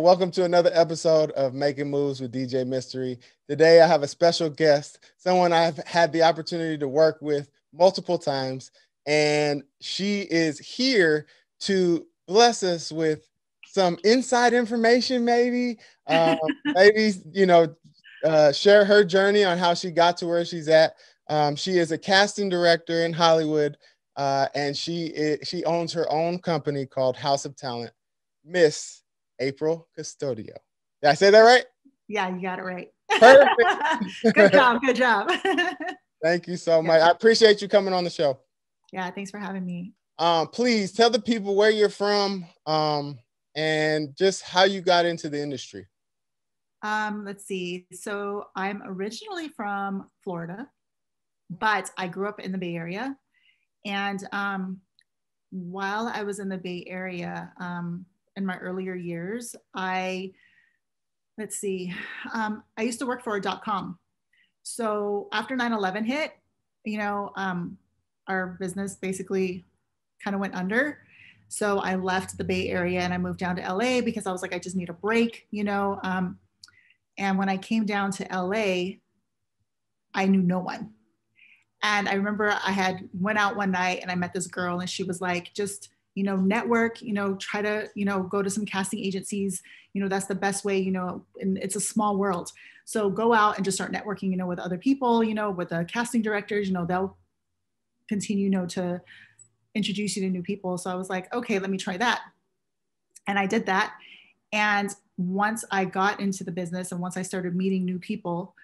Welcome to another episode of Making Moves with DJ Mister•E. Today I have a special guest, someone I've had the opportunity to work with multiple times, and she is here to bless us with some inside information, maybe, um, maybe you know, uh, share her journey on how she got to where she's at. Um, she is a casting director in Hollywood, uh, and she is, she owns her own company called House of Talent. Miss April Custodio. Did I say that right? Yeah, you got it right. Perfect. good job. Good job. Thank you so much. I appreciate you coming on the show. Yeah, thanks for having me. Um, please tell the people where you're from um, and just how you got into the industry. Um, let's see. So I'm originally from Florida, but I grew up in the Bay Area. And um, while I was in the Bay Area, um, in my earlier years, I, let's see, um, I used to work for a dot com. So after 9 11 hit, you know, um, our business basically kind of went under. So I left the Bay Area and I moved down to LA because I was like, I just need a break, you know. Um, and when I came down to LA, I knew no one. And I remember I had went out one night and I met this girl and she was like, just you know network you know try to you know go to some casting agencies. You know that's the best way you know and it's a small world. So go out and just start networking you know with other people you know with the casting directors you know they'll continue you know to introduce you to new people. So i was like okay let me try that. And i did that. And once i got into the business and once i started meeting new people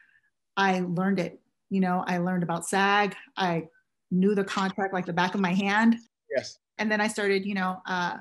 i learned it. You know i learned about sag. I knew the contract like the back of my hand. Yes and then I started, you know, uh,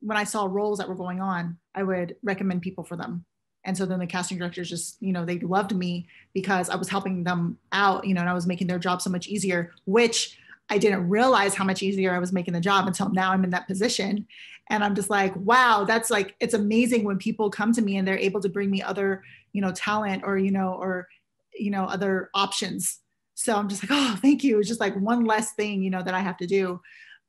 when I saw roles that were going on, I would recommend people for them. And so then the casting directors just, you know, they loved me because I was helping them out, you know, and I was making their job so much easier, which I didn't realize how much easier I was making the job until now I'm in that position. And I'm just like, wow, that's like, it's amazing when people come to me and they're able to bring me other, you know, talent or, you know, or, you know, other options so i'm just like oh thank you. It's just like one less thing you know that i have to do.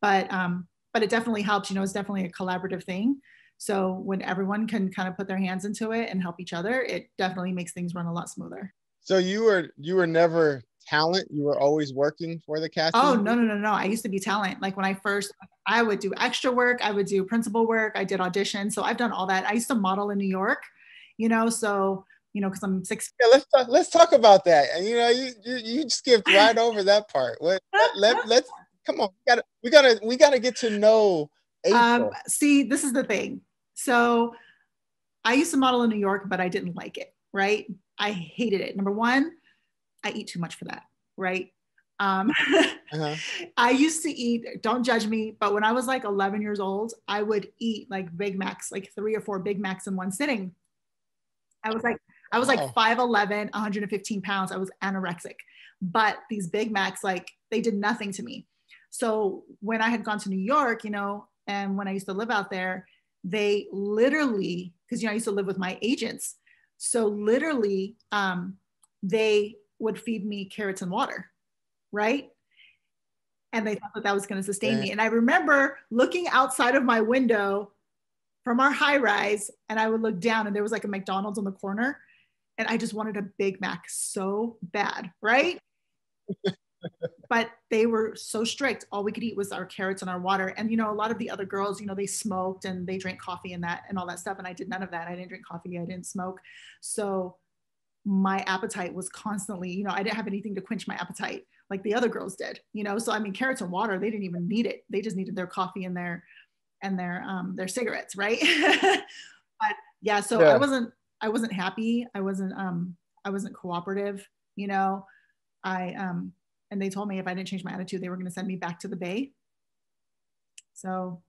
But um but it definitely helps you know it's definitely a collaborative thing. So when everyone can kind of put their hands into it and help each other it definitely makes things run a lot smoother. So you were you were never talent you were always working for the casting? Oh no no no no. I used to be talent. Like when i first i would do extra work i would do principal work i did auditions so i've done all that. I used to model in new york you know so you know, because I'm six. Yeah, let's talk, let's talk about that. And you know, you you, you skipped right over that part. What let, let us come on. We gotta we gotta we gotta get to know. Um, see, this is the thing. So, I used to model in New York, but I didn't like it. Right? I hated it. Number one, I eat too much for that. Right? Um, uh-huh. I used to eat, don't judge me, but when I was like 11 years old, I would eat like Big Macs, like three or four Big Macs in one sitting. I was like, I was like 5'11, 115 pounds. I was anorexic. But these Big Macs, like they did nothing to me. So when I had gone to New York, you know, and when I used to live out there, they literally, because you know, I used to live with my agents. So literally, um, they would feed me carrots and water, right? And they thought that that was going to sustain yeah. me. And I remember looking outside of my window from our high rise, and I would look down, and there was like a McDonald's on the corner and I just wanted a Big Mac so bad, right? but they were so strict. All we could eat was our carrots and our water. And you know, a lot of the other girls, you know, they smoked and they drank coffee and that and all that stuff. And I did none of that. I didn't drink coffee. I didn't smoke. So my appetite was constantly, you know, I didn't have anything to quench my appetite like the other girls did, you know. So I mean, carrots and water, they didn't even need it. They just needed their coffee and their and their um their cigarettes, right? but yeah, so yeah. I wasn't I wasn't happy. I wasn't um I wasn't cooperative, you know. I um and they told me if I didn't change my attitude, they were going to send me back to the bay. So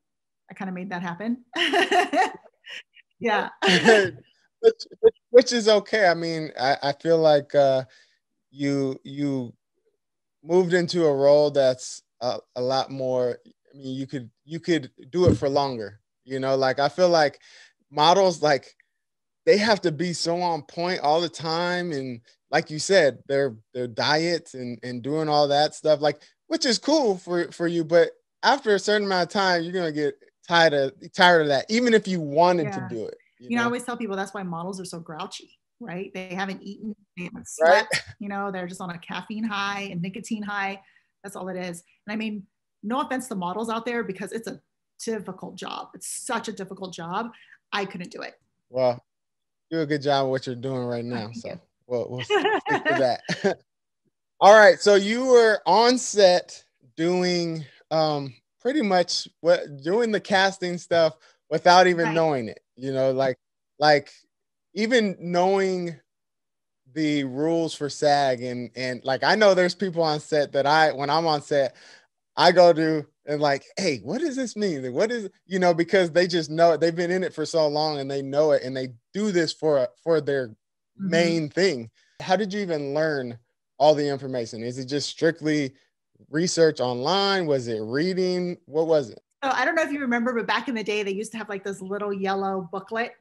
I kind of made that happen. yeah. which, which, is okay. I mean, I, I feel like uh, you you moved into a role that's a, a lot more. I mean, you could you could do it for longer. You know, like I feel like models like they have to be so on point all the time and like you said their their diets and and doing all that stuff like which is cool for for you but after a certain amount of time you're gonna get tired of tired of that, even if you wanted yeah. to do it. You, you know? know, I always tell people that's why models are so grouchy, right? They haven't eaten, they haven't slept, right? you know, they're just on a caffeine high and nicotine high. That's all it is. And I mean, no offense to models out there because it's a difficult job. It's such a difficult job. I couldn't do it. Well, do a good job of what you're doing right now. so we'll, we'll stick to that. All right. So you were on set doing um, pretty much what doing the casting stuff without even right. knowing it. You know, like like even knowing the rules for SAG and and like I know there's people on set that I when I'm on set, I go to and like, hey, what does this mean? What is you know because they just know it. They've been in it for so long and they know it and they do this for for their mm-hmm. main thing. How did you even learn all the information? Is it just strictly research online? Was it reading? What was it? So I don't know if you remember, but back in the day, they used to have like this little yellow booklet,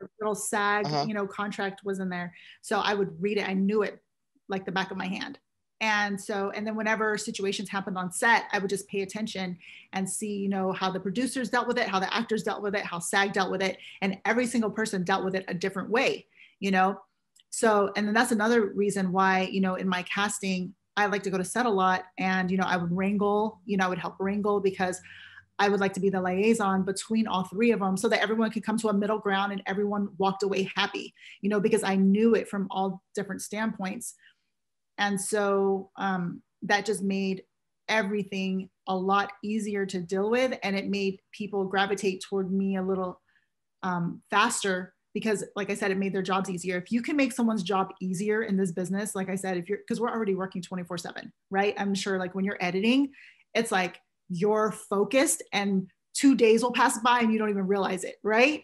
a little SAG, uh-huh. you know, contract was in there. So I would read it. I knew it like the back of my hand. And so, and then whenever situations happened on set, I would just pay attention and see, you know, how the producers dealt with it, how the actors dealt with it, how SAG dealt with it, and every single person dealt with it a different way, you know. So, and then that's another reason why, you know, in my casting, I like to go to set a lot and, you know, I would wrangle, you know, I would help wrangle because I would like to be the liaison between all three of them so that everyone could come to a middle ground and everyone walked away happy, you know, because I knew it from all different standpoints. And so um, that just made everything a lot easier to deal with. And it made people gravitate toward me a little um, faster because like i said it made their jobs easier if you can make someone's job easier in this business like i said if you're because we're already working 24 7 right i'm sure like when you're editing it's like you're focused and two days will pass by and you don't even realize it right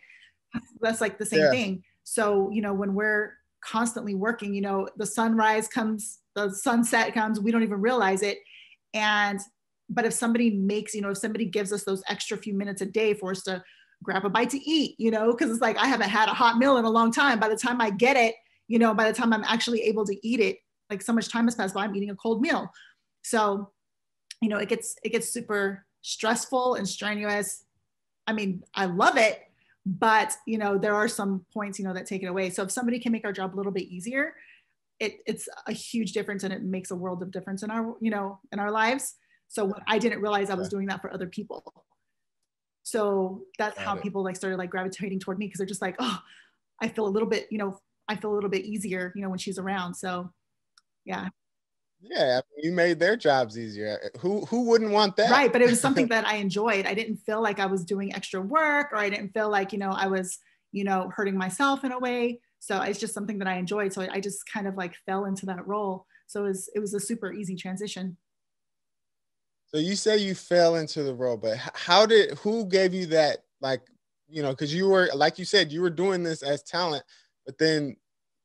that's like the same yeah. thing so you know when we're constantly working you know the sunrise comes the sunset comes we don't even realize it and but if somebody makes you know if somebody gives us those extra few minutes a day for us to grab a bite to eat, you know, because it's like I haven't had a hot meal in a long time. By the time I get it, you know, by the time I'm actually able to eat it, like so much time has passed by, I'm eating a cold meal. So, you know, it gets it gets super stressful and strenuous. I mean, I love it, but you know, there are some points, you know, that take it away. So if somebody can make our job a little bit easier, it, it's a huge difference and it makes a world of difference in our, you know, in our lives. So what I didn't realize I was doing that for other people. So that's Got how it. people like started like gravitating toward me because they're just like, oh, I feel a little bit, you know, I feel a little bit easier, you know, when she's around. So yeah. Yeah, you made their jobs easier. Who who wouldn't want that? Right, but it was something that I enjoyed. I didn't feel like I was doing extra work or I didn't feel like, you know, I was, you know, hurting myself in a way. So it's just something that I enjoyed. So I just kind of like fell into that role. So it was it was a super easy transition. So you say you fell into the role, but how did who gave you that like you know because you were like you said you were doing this as talent, but then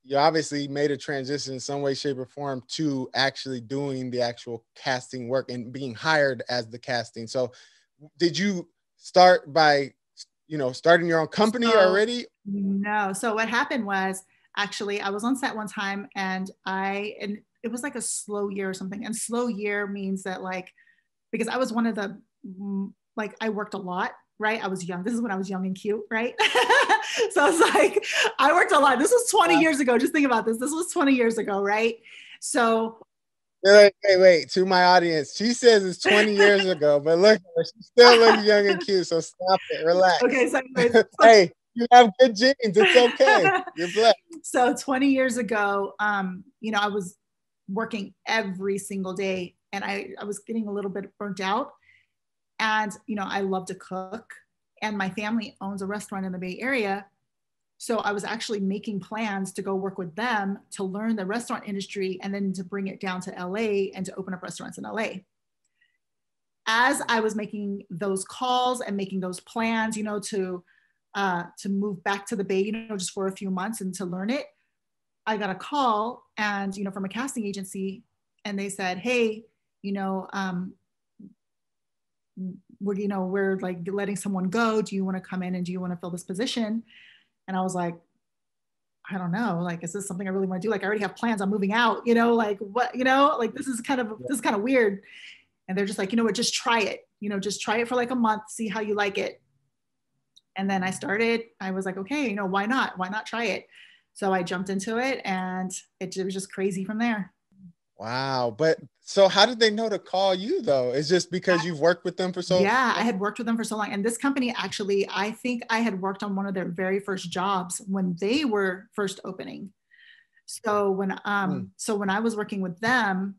you obviously made a transition in some way, shape, or form to actually doing the actual casting work and being hired as the casting. So did you start by you know starting your own company so, already? No. So what happened was actually I was on set one time and I and it was like a slow year or something. And slow year means that like because I was one of the like I worked a lot, right? I was young. This is when I was young and cute, right? so I was like, I worked a lot. This was 20 years ago. Just think about this. This was 20 years ago, right? So Wait, wait, wait. To my audience, she says it's 20 years ago, but look, she still looks young and cute. So stop it. Relax. Okay. So, hey, you have good genes. It's okay. You're blessed. So 20 years ago, um, you know, I was working every single day and I, I was getting a little bit burnt out. And, you know, I love to cook and my family owns a restaurant in the Bay Area. So I was actually making plans to go work with them to learn the restaurant industry and then to bring it down to LA and to open up restaurants in LA. As I was making those calls and making those plans, you know, to uh, to move back to the Bay, you know, just for a few months and to learn it, I got a call and you know from a casting agency, and they said, "Hey, you know, um, we're, you know, we're like letting someone go. Do you want to come in and do you want to fill this position? And I was like, I don't know. Like, is this something I really want to do? Like, I already have plans. I'm moving out. You know, like what? You know, like this is kind of this is kind of weird. And they're just like, you know what? Just try it. you know, just try it for like a month, see how you like it. And then I started, I was like, okay, you know, why not? Why not try it? So I jumped into it and it, it was just crazy from there. Wow. But so how did they know to call you though? It's just because you've worked with them for so Yeah, long? I had worked with them for so long. And this company actually, I think I had worked on one of their very first jobs when they were first opening. So when um hmm. so when I was working with them,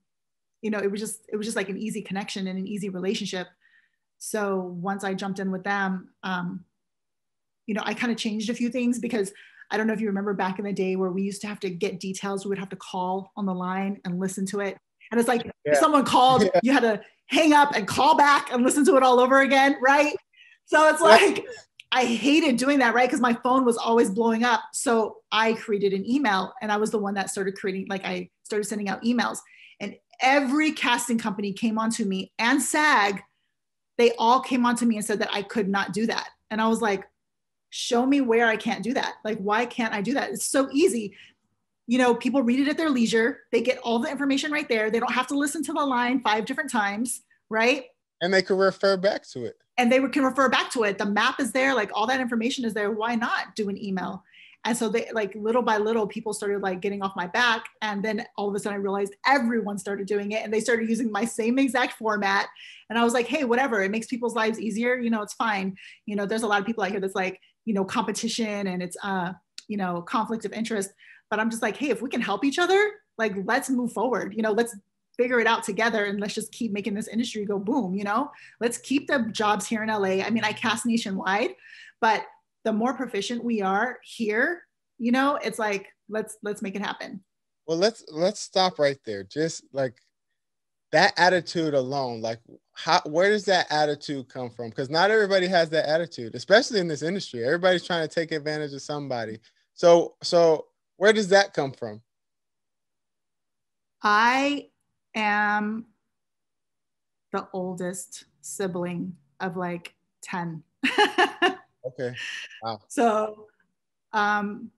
you know, it was just it was just like an easy connection and an easy relationship. So once I jumped in with them, um, you know, I kind of changed a few things because I don't know if you remember back in the day where we used to have to get details. We would have to call on the line and listen to it. And it's like yeah. if someone called, yeah. you had to hang up and call back and listen to it all over again, right? So it's like I hated doing that, right? Because my phone was always blowing up. So I created an email and I was the one that started creating, like I started sending out emails. And every casting company came onto me and SAG, they all came onto me and said that I could not do that. And I was like, show me where I can't do that. Like, why can't I do that? It's so easy. You know, people read it at their leisure. They get all the information right there. They don't have to listen to the line five different times, right? And they can refer back to it. And they can refer back to it. The map is there, like all that information is there. Why not do an email? And so they like little by little, people started like getting off my back. And then all of a sudden I realized everyone started doing it and they started using my same exact format. And I was like, hey, whatever, it makes people's lives easier. You know, it's fine. You know, there's a lot of people out here that's like, you know competition and it's uh you know conflict of interest. But i'm just like hey if we can help each other like let's move forward you know let's figure it out together and let's just keep making this industry go boom you know? Let's keep the jobs here in la i mean i cast nationwide but the more proficient we are here you know it's like let's let's make it happen. Well let's let's stop right there. Just like that attitude alone like how where does that attitude come from? Because not everybody has that attitude especially in this industry. Everybody's trying to take advantage of somebody. So so where does that come from? I am the oldest sibling of like 10 okay. Wow. So um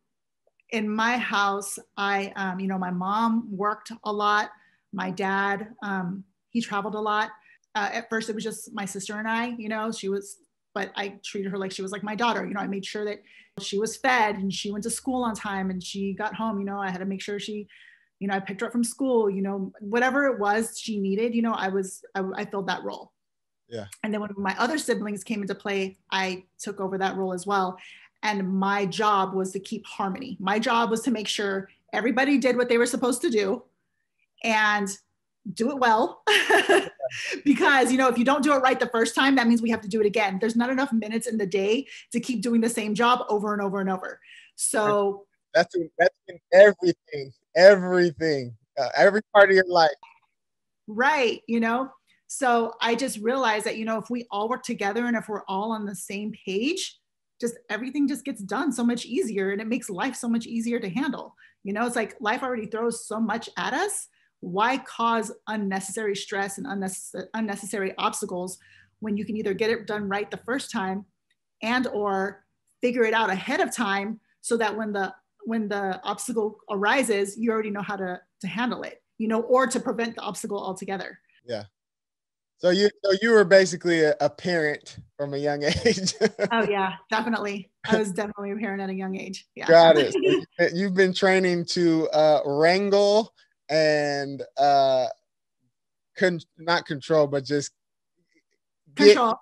in my house i um you know my mom worked a lot. My dad, um, he traveled a lot. Uh, at first, it was just my sister and I, you know, she was, but I treated her like she was like my daughter. You know, I made sure that she was fed and she went to school on time and she got home. You know, I had to make sure she, you know, I picked her up from school, you know, whatever it was she needed, you know, I was, I, I filled that role. Yeah. And then when my other siblings came into play, I took over that role as well. And my job was to keep harmony. My job was to make sure everybody did what they were supposed to do and do it well because you know if you don't do it right the first time that means we have to do it again. There's not enough minutes in the day to keep doing the same job over and over and over. So that's in, that's in everything everything uh, every part of your life. Right you know? So i just realized that you know if we all work together and if we're all on the same page just everything just gets done so much easier and it makes life so much easier to handle. You know it's like life already throws so much at us why cause unnecessary stress and unnecessary, unnecessary obstacles when you can either get it done right the first time and or figure it out ahead of time so that when the when the obstacle arises you already know how to to handle it you know or to prevent the obstacle altogether? Yeah. So you so you were basically a, a parent from a young age. Oh yeah. Definitely. I was definitely a parent at a young age. Yeah. Got it. You've been training to uh, wrangle and uh con- not control but just get, control.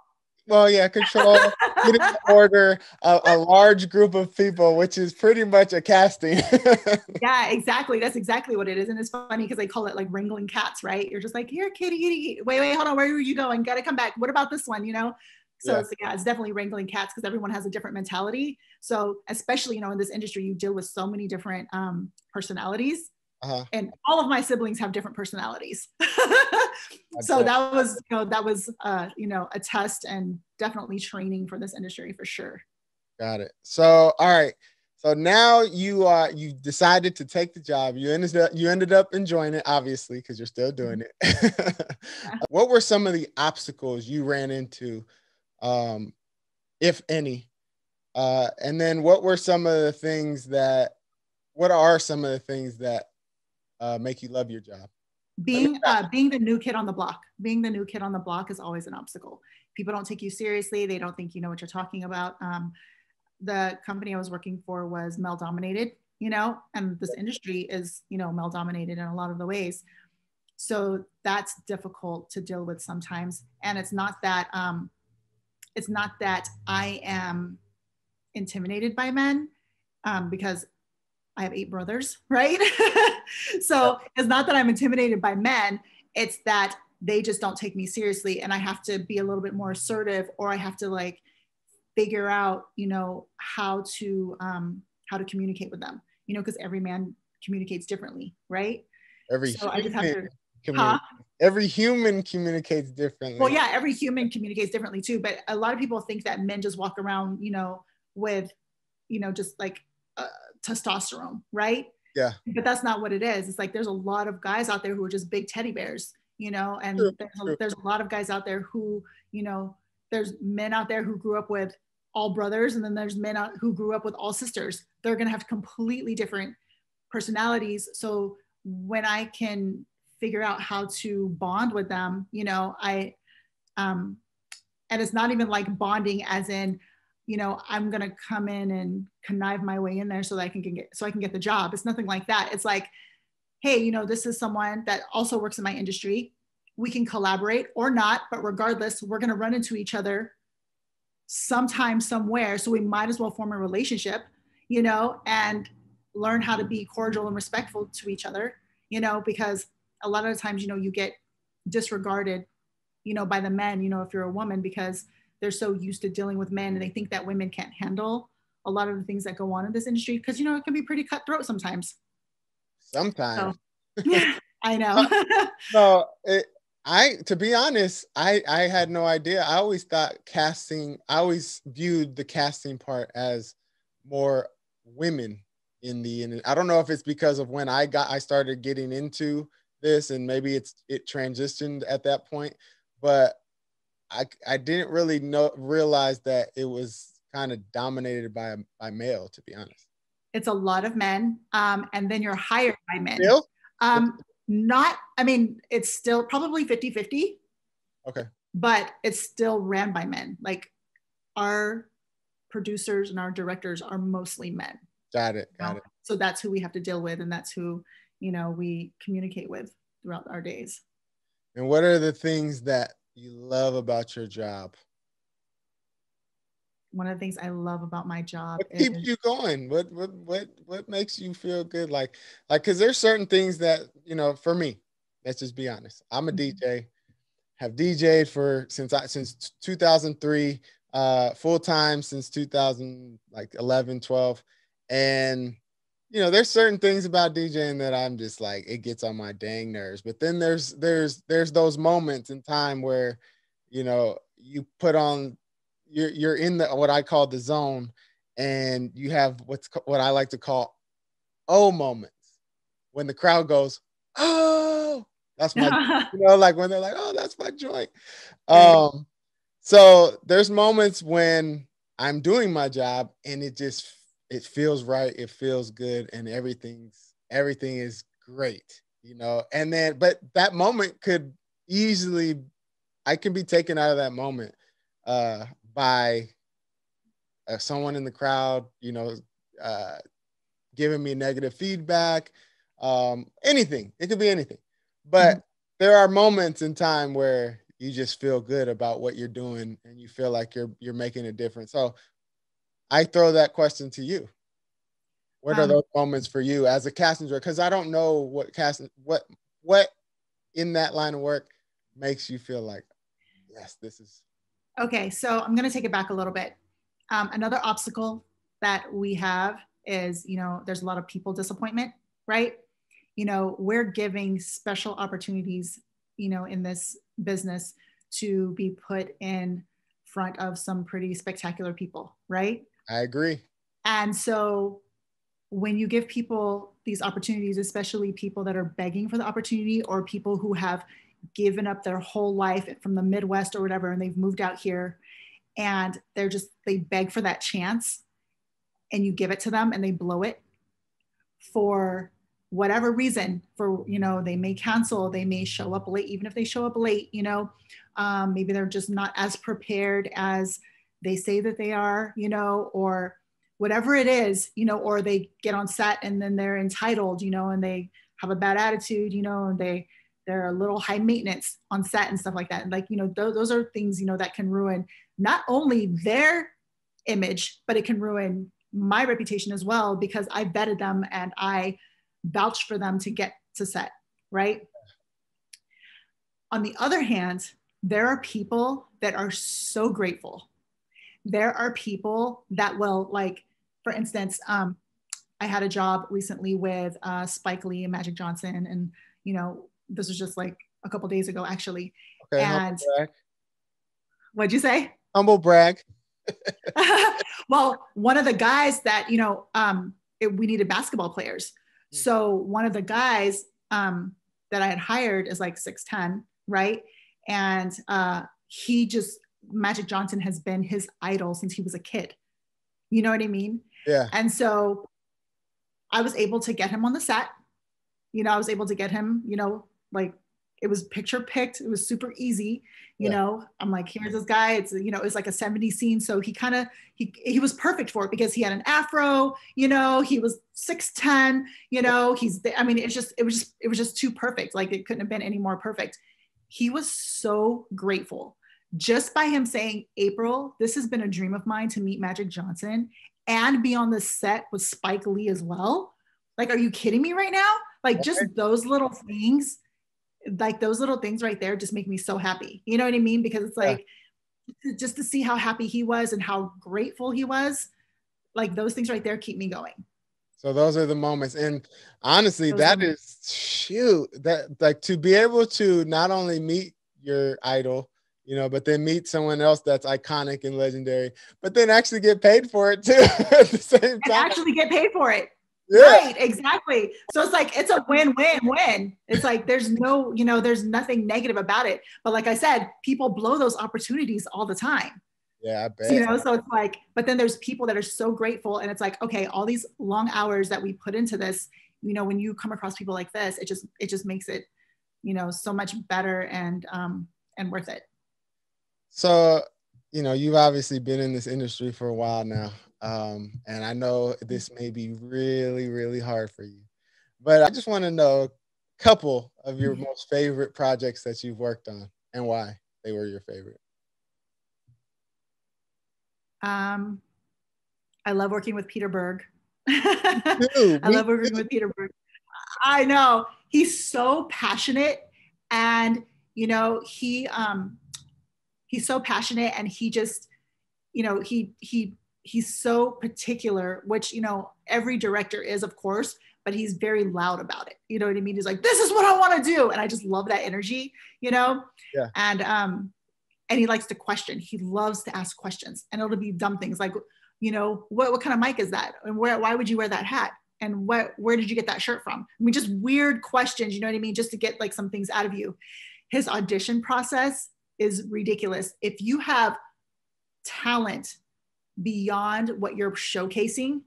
Well yeah control get in order a, a, large group of people which is pretty much a casting. Yeah exactly. That's exactly what it is. And it's funny because they call it like wrangling cats right? You're just like here kitty kitty. Wait wait hold on. Where are you going? Gotta come back. What about this one? You know? So yeah. It's, yeah, it's definitely wrangling cats because everyone has a different mentality. So especially, you know, in this industry, you deal with so many different um, personalities uh-huh. and all of my siblings have different personalities. So that was you know that was uh you know a test and definitely training for this industry for sure. Got it. So all right. So now you uh you decided to take the job. You ended up you ended up enjoying it obviously because you're still doing mm-hmm. it. Yeah. what were some of the obstacles you ran into um if any? Uh and then what were some of the things that what are some of the things that uh, make you love your job? being uh, being the new kid on the block being the new kid on the block is always an obstacle. People don't take you seriously. They don't think you know what you're talking about. Um, the company i was working for was male dominated you know and this industry is you know male dominated in a lot of the ways. So that's difficult to deal with sometimes. And it's not that um, it's not that i am intimidated by men um, because I have eight brothers, right? so it's not that I'm intimidated by men, it's that they just don't take me seriously and I have to be a little bit more assertive or I have to like figure out, you know, how to um how to communicate with them. You know, because every man communicates differently, right? Every so I just have to huh? every human communicates differently. Well, yeah, every human communicates differently too. But a lot of people think that men just walk around, you know, with, you know, just like uh, testosterone, right? Yeah. But that's not what it is. It's like there's a lot of guys out there who are just big teddy bears, you know, and there's, a, there's a lot of guys out there who, you know, there's men out there who grew up with all brothers, and then there's men out who grew up with all sisters. They're going to have completely different personalities. So when I can figure out how to bond with them, you know, I, um, and it's not even like bonding as in you know i'm going to come in and connive my way in there so that i can get so i can get the job. It's nothing like that. It's like hey you know this is someone that also works in my industry. We can collaborate or not but regardless we're going to run into each other sometime somewhere. So we might as well form a relationship you know and learn how to be cordial and respectful to each other you know because a lot of times you know you get disregarded you know by the men you know if you're a woman because they're so used to dealing with men and they think that women can't handle a lot of the things that go on in this industry because you know it can be pretty cutthroat sometimes. Sometimes. So, yeah i know. No it, i to be honest i i had no idea. I always thought casting i always viewed the casting part as more women in the and i don't know if it's because of when i got i started getting into this and maybe it's it transitioned at that point but I I didn't really know realize that it was kind of dominated by by male, to be honest. It's a lot of men, um, and then you're hired by men. Still? Um, not, I mean, it's still probably 50 50. Okay. But it's still ran by men. Like our producers and our directors are mostly men. Got it. Got it. So that's who we have to deal with, and that's who, you know, we communicate with throughout our days. And what are the things that you love about your job? One of the things I love about my job what keeps you going. What what what what makes you feel good? Like like because there's certain things that you know for me. Let's just be honest. I'm a mm-hmm. DJ. Have DJed for since I since 2003, uh, full time since 2000 like 11, 12, and you know, there's certain things about DJing that I'm just like, it gets on my dang nerves. But then there's there's there's those moments in time where, you know, you put on you're you're in the what I call the zone and you have what's what I like to call oh moments when the crowd goes, oh, that's my you know, like when they're like, oh, that's my joint. Um, so there's moments when I'm doing my job and it just it feels right it feels good and everything's everything is great you know? And then but that moment could easily i can be taken out of that moment uh by uh, someone in the crowd you know uh giving me negative feedback um anything it could be anything. But mm-hmm. there are moments in time where you just feel good about what you're doing and you feel like you're you're making a difference. So I throw that question to you. What um, are those moments for you as a casting director? Because I don't know what casting what what in that line of work makes you feel like, yes, this is okay. So I'm gonna take it back a little bit. Um, another obstacle that we have is, you know, there's a lot of people disappointment, right? You know, we're giving special opportunities, you know, in this business to be put in front of some pretty spectacular people, right? I agree. And so when you give people these opportunities, especially people that are begging for the opportunity or people who have given up their whole life from the Midwest or whatever, and they've moved out here and they're just, they beg for that chance and you give it to them and they blow it for whatever reason for you know they may cancel they may show up late even if they show up late you know um, maybe they're just not as prepared as they say that they are you know or whatever it is you know or they get on set and then they're entitled you know and they have a bad attitude you know and they they're a little high maintenance on set and stuff like that and like you know th- those are things you know that can ruin not only their image but it can ruin my reputation as well because i vetted them and i vouch for them to get to set, right? On the other hand, there are people that are so grateful. There are people that will, like, for instance, um, I had a job recently with uh, Spike Lee and Magic Johnson, and you know, this was just like a couple days ago, actually. Okay, and what'd you say? Humble brag. well, one of the guys that you know, um, it, we needed basketball players, Hmm. So one of the guys um, that I had hired is like 6'10, right? And uh, he just, Magic Johnson has been his idol since he was a kid. You know what I mean? Yeah. And so I was able to get him on the set. You know, I was able to get him, you know, like it was picture picked. It was super easy. You yeah. know, I'm like, here's this guy. It's you know, it's like a 70 scene. So he kind of he he was perfect for it because he had an afro. You know, he was 6'10. You know, he's I mean, it's just it was just it was just too perfect. Like it couldn't have been any more perfect. He was so grateful just by him saying, April, this has been a dream of mine to meet Magic Johnson and be on the set with Spike Lee as well. Like, are you kidding me right now? Like, just those little things like those little things right there just make me so happy. You know what I mean? Because it's like yeah. just to see how happy he was and how grateful he was, like those things right there keep me going. So those are the moments. And honestly, those that moments. is shoot, that like to be able to not only meet your idol, you know, but then meet someone else that's iconic and legendary, but then actually get paid for it too at the same time. And actually get paid for it. Yeah. Right, exactly. So it's like it's a win-win-win. It's like there's no, you know, there's nothing negative about it. But like I said, people blow those opportunities all the time. Yeah, I bet. So, you know, so it's like, but then there's people that are so grateful, and it's like, okay, all these long hours that we put into this, you know, when you come across people like this, it just it just makes it, you know, so much better and um and worth it. So, you know, you've obviously been in this industry for a while now. Um, and I know this may be really, really hard for you, but I just want to know a couple of your mm-hmm. most favorite projects that you've worked on and why they were your favorite. Um, I love working with Peter Berg. I love working with Peter Berg. I know he's so passionate, and you know he um, he's so passionate, and he just you know he he he's so particular, which, you know, every director is, of course, but he's very loud about it. You know what I mean? He's like, this is what I want to do. And I just love that energy, you know? Yeah. And, um, and he likes to question. He loves to ask questions and it'll be dumb things like, you know, what, what kind of mic is that? And where, why would you wear that hat? And what, where did you get that shirt from? I mean, just weird questions, you know what I mean? Just to get like some things out of you. His audition process is ridiculous. If you have talent beyond what you're showcasing,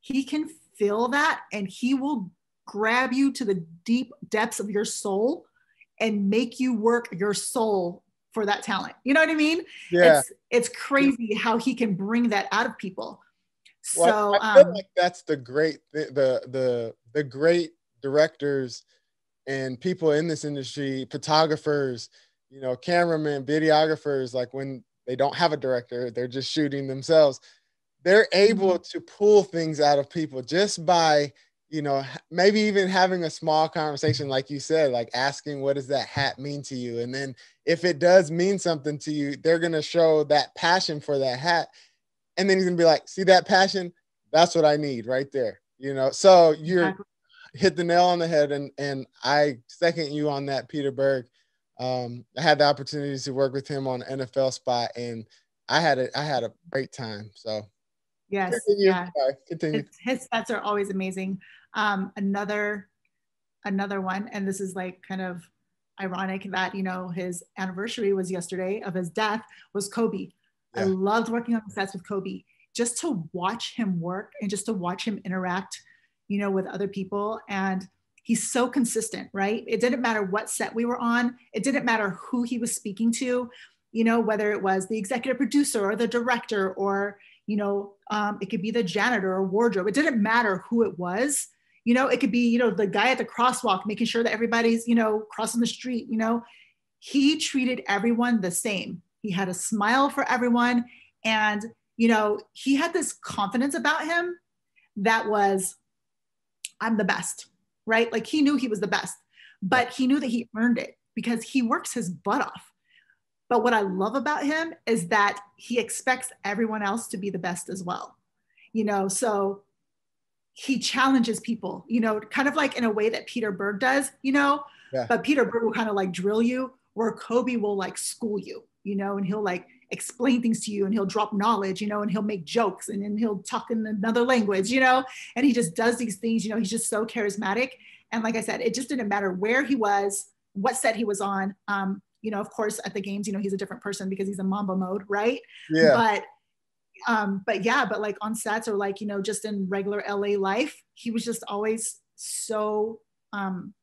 he can feel that and he will grab you to the deep depths of your soul and make you work your soul for that talent. You know what I mean? Yeah. It's, it's crazy how he can bring that out of people. Well, so I feel um, like that's the great the, the the the great directors and people in this industry, photographers, you know, cameramen, videographers, like when they don't have a director, they're just shooting themselves. They're able mm-hmm. to pull things out of people just by, you know, maybe even having a small conversation, like you said, like asking, what does that hat mean to you? And then if it does mean something to you, they're going to show that passion for that hat. And then he's going to be like, see that passion? That's what I need right there. You know, so you're hit the nail on the head. And, and I second you on that, Peter Berg um, I had the opportunity to work with him on NFL spot, and I had a I had a great time. So yes, continue. yeah, Sorry, continue. His, his sets are always amazing. Um, another another one, and this is like kind of ironic that you know his anniversary was yesterday of his death was Kobe. Yeah. I loved working on the sets with Kobe. Just to watch him work and just to watch him interact, you know, with other people and he's so consistent, right? It didn't matter what set we were on, it didn't matter who he was speaking to, you know, whether it was the executive producer or the director or, you know, um, it could be the janitor or wardrobe. It didn't matter who it was. You know, it could be, you know, the guy at the crosswalk making sure that everybody's, you know, crossing the street, you know. He treated everyone the same. He had a smile for everyone. And, you know, he had this confidence about him that was, I'm the best right? Like he knew he was the best, but he knew that he earned it because he works his butt off. But what I love about him is that he expects everyone else to be the best as well. You know, so he challenges people, you know, kind of like in a way that Peter Berg does, you know, yeah. but Peter Berg will kind of like drill you, where Kobe will like school you, you know, and he'll like explain things to you and he'll drop knowledge, you know, and he'll make jokes and then he'll talk in another language, you know, and he just does these things, you know, he's just so charismatic. And like I said, it just didn't matter where he was, what set he was on. Um, you know, of course, at the games, you know, he's a different person because he's in Mamba mode, right? Yeah. But um, but yeah, but like on sets or like, you know, just in regular LA life, he was just always so um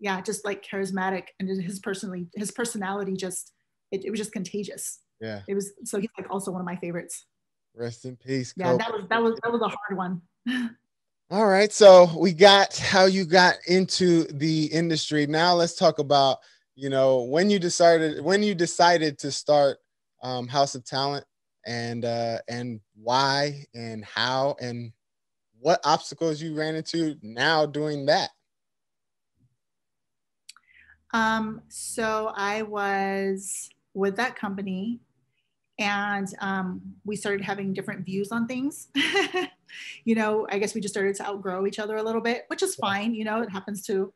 yeah, just like charismatic and his personally his personality just it, it was just contagious. Yeah. It was so he's like also one of my favorites. Rest in peace. Yeah, Kobe. that was that was that was a hard one. All right. So we got how you got into the industry. Now let's talk about, you know, when you decided when you decided to start um, House of Talent and uh, and why and how and what obstacles you ran into now doing that. Um, so I was with that company. And um, we started having different views on things. You know i guess we just started to outgrow each other a little bit which is fine. You know it happens to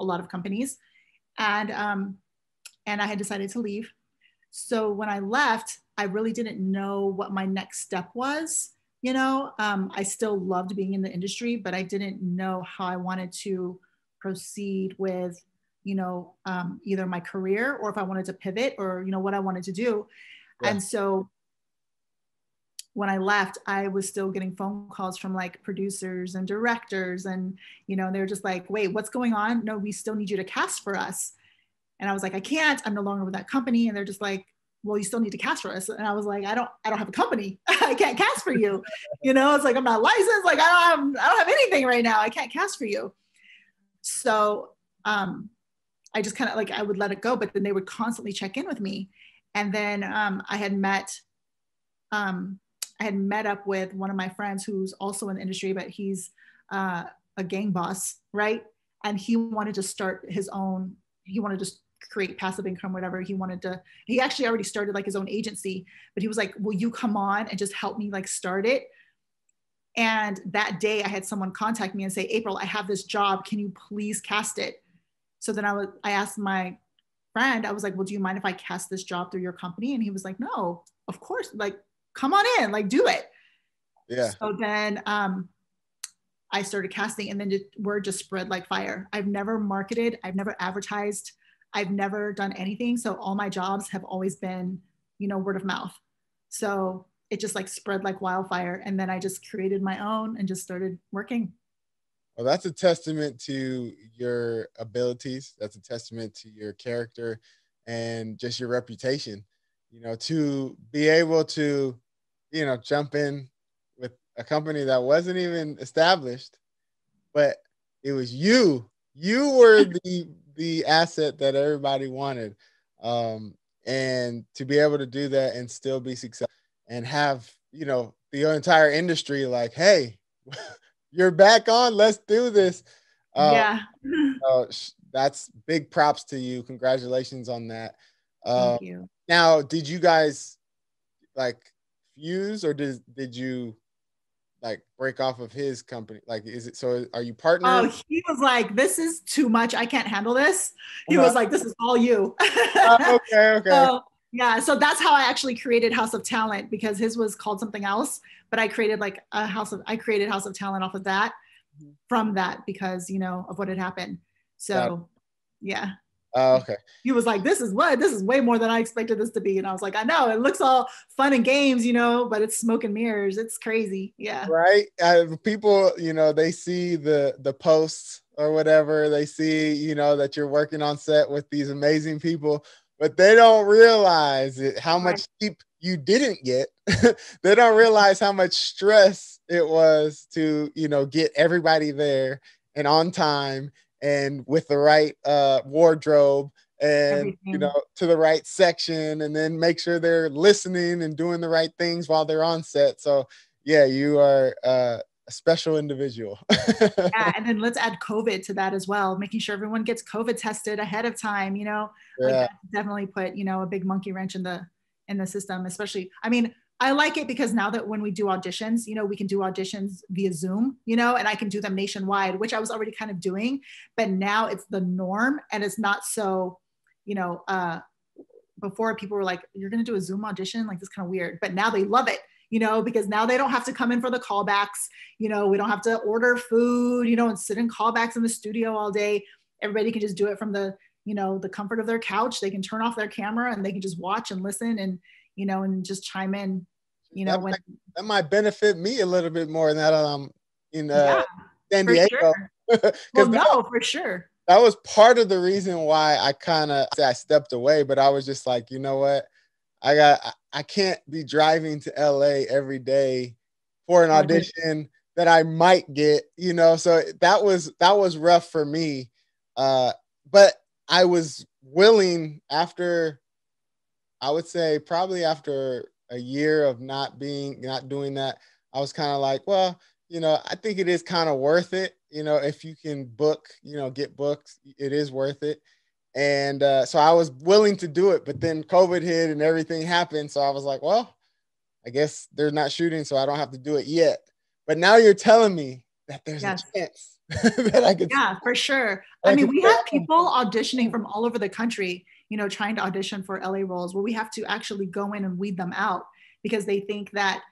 a lot of companies. And um, and i had decided to leave. So when i left i really didn't know what my next step was. You know um, i still loved being in the industry but i didn't know how i wanted to proceed with you know um, either my career or if i wanted to pivot or you know what i wanted to do. Yeah. and so when i left i was still getting phone calls from like producers and directors and you know they're just like wait what's going on? No we still need you to cast for us. And i was like i can't. I'm no longer with that company. And they're just like well you still need to cast for us. And i was like i don't i don't have a company. I can't cast for you. You know it's like i'm not licensed. Like i don't have i don't have anything right now. I can't cast for you. So um I just kind of like I would let it go, but then they would constantly check in with me. And then um, I had met, um, I had met up with one of my friends who's also in the industry, but he's uh, a gang boss, right? And he wanted to start his own. He wanted to create passive income, whatever. He wanted to. He actually already started like his own agency, but he was like, "Will you come on and just help me like start it?" And that day, I had someone contact me and say, "April, I have this job. Can you please cast it?" So then I was, I asked my friend, I was like, well, do you mind if I cast this job through your company? And he was like, no, of course. Like, come on in, like, do it. Yeah. So then um, I started casting, and then the word just spread like fire. I've never marketed, I've never advertised, I've never done anything. So all my jobs have always been, you know, word of mouth. So it just like spread like wildfire. And then I just created my own and just started working. Well, that's a testament to your abilities. That's a testament to your character and just your reputation. You know, to be able to, you know, jump in with a company that wasn't even established, but it was you. You were the the asset that everybody wanted. Um, and to be able to do that and still be successful and have, you know, the entire industry like, hey, you're back on. Let's do this. Uh, yeah. uh, that's big props to you. Congratulations on that. Uh, Thank you. Now, did you guys like fuse or did did you like break off of his company? Like, is it so? Are you partners? Oh, he was like, "This is too much. I can't handle this." He uh-huh. was like, "This is all you." uh, okay, okay. So, yeah, so that's how I actually created House of Talent because his was called something else but I created like a house of I created House of Talent off of that mm-hmm. from that because you know of what had happened. So yeah. Oh, okay. He was like, "This is what this is way more than I expected this to be," and I was like, "I know it looks all fun and games, you know, but it's smoke and mirrors. It's crazy." Yeah. Right. Uh, people, you know, they see the the posts or whatever. They see, you know, that you're working on set with these amazing people, but they don't realize it, how much sleep you didn't get. they don't realize how much stress it was to, you know, get everybody there and on time and with the right uh, wardrobe and Everything. you know to the right section and then make sure they're listening and doing the right things while they're on set so yeah you are uh, a special individual yeah and then let's add covid to that as well making sure everyone gets covid tested ahead of time you know yeah. like definitely put you know a big monkey wrench in the in the system especially i mean I like it because now that when we do auditions, you know, we can do auditions via Zoom, you know, and I can do them nationwide, which I was already kind of doing, but now it's the norm and it's not so you know, uh, before people were like, you're going to do a Zoom audition? Like, this kind of weird. But now they love it, you know, because now they don't have to come in for the callbacks. You know, we don't have to order food, you know, and sit in callbacks in the studio all day. Everybody can just do it from the, you know, the comfort of their couch. They can turn off their camera and they can just watch and listen and, you know, and just chime in, you know, that when might, that might benefit me a little bit more than that um in uh, yeah, San Diego. Sure. well, no, for sure that was part of the reason why I kind of I stepped away, but I was just like, you know what? I got I can't be driving to LA every day for an audition that I might get, you know. So that was that was rough for me. Uh, but I was willing after I would say probably after a year of not being not doing that, I was kind of like, well, you know, I think it is kind of worth it. You know, if you can book, you know, get books, it is worth it. And uh, so I was willing to do it, but then COVID hit and everything happened. So I was like, well, I guess they're not shooting, so I don't have to do it yet. But now you're telling me that there's yes. a chance that I could. Yeah, for sure. I, I mean, we have people auditioning from all over the country, you know, trying to audition for LA roles where we have to actually go in and weed them out because they think that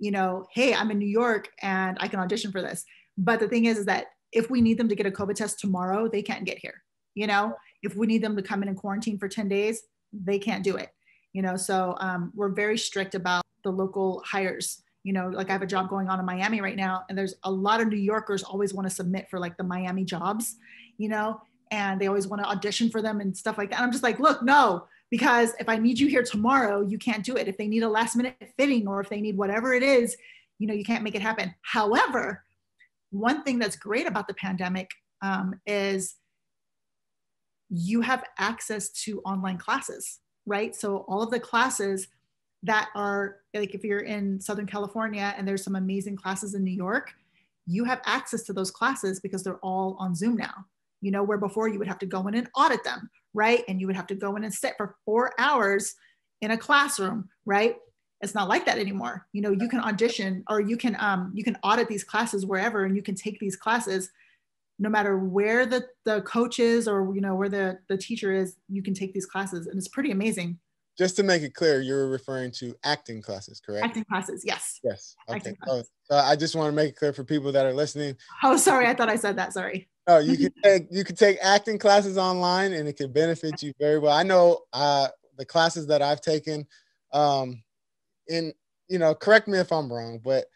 you know, hey, I'm in New York and I can audition for this. But the thing is, is that if we need them to get a COVID test tomorrow, they can't get here. You know, if we need them to come in and quarantine for 10 days, they can't do it. You know, so um, we're very strict about the local hires. You know, like I have a job going on in Miami right now, and there's a lot of New Yorkers always want to submit for like the Miami jobs, you know, and they always want to audition for them and stuff like that. And I'm just like, look, no, because if I need you here tomorrow, you can't do it. If they need a last minute fitting or if they need whatever it is, you know, you can't make it happen. However, one thing that's great about the pandemic um, is you have access to online classes, right? So all of the classes that are like if you're in Southern California and there's some amazing classes in New York, you have access to those classes because they're all on Zoom now. You know, where before you would have to go in and audit them right? And you would have to go in and sit for four hours in a classroom, right? It's not like that anymore. You know, you can audition or you can um, you can audit these classes wherever, and you can take these classes no matter where the the coach is or you know where the the teacher is. You can take these classes, and it's pretty amazing. Just to make it clear, you're referring to acting classes, correct? Acting classes, yes. Yes. Okay. Oh, so I just want to make it clear for people that are listening. Oh, sorry, I thought I said that. Sorry. No, you can take you can take acting classes online, and it can benefit you very well. I know uh, the classes that I've taken. Um, in you know, correct me if I'm wrong, but